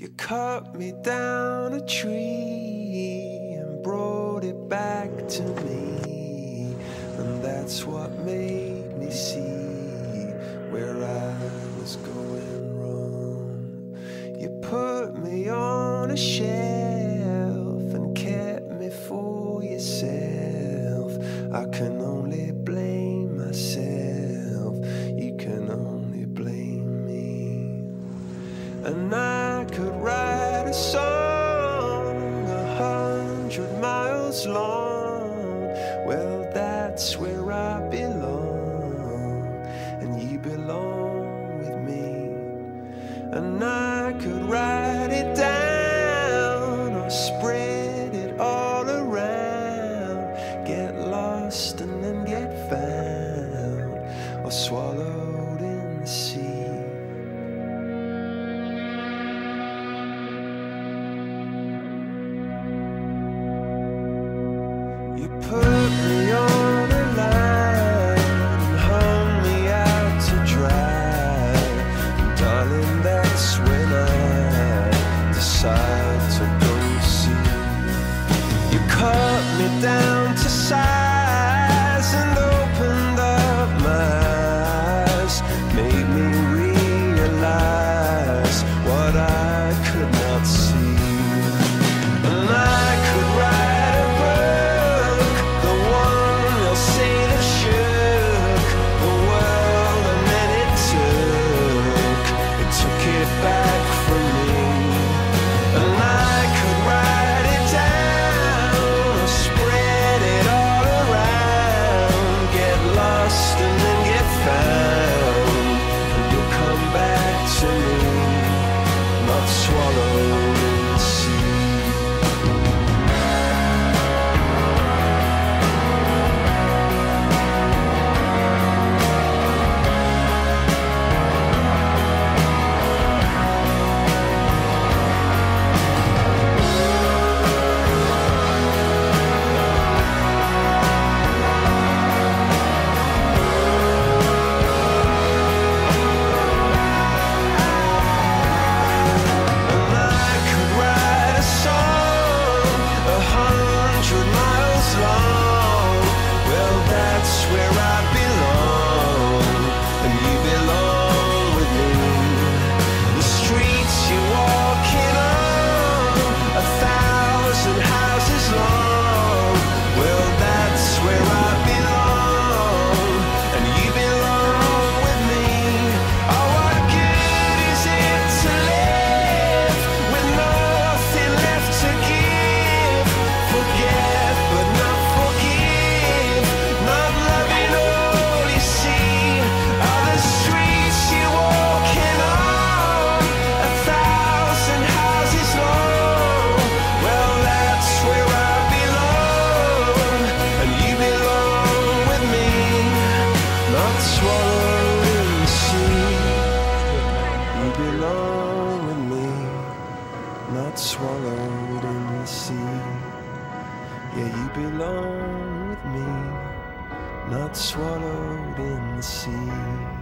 You cut me down a tree and brought it back to me, and that's what made me see where I was going wrong. You put me on a shelf and kept me for yourself. I can only blame myself. You can only blame me. And I could write a song a hundred miles long. Well, that's where I belong, and you belong with me. And I could write it down or spread it all around, get lost and then darling, that's when took belong with me, not swallowed in the sea. Yeah, you belong with me, not swallowed in the sea.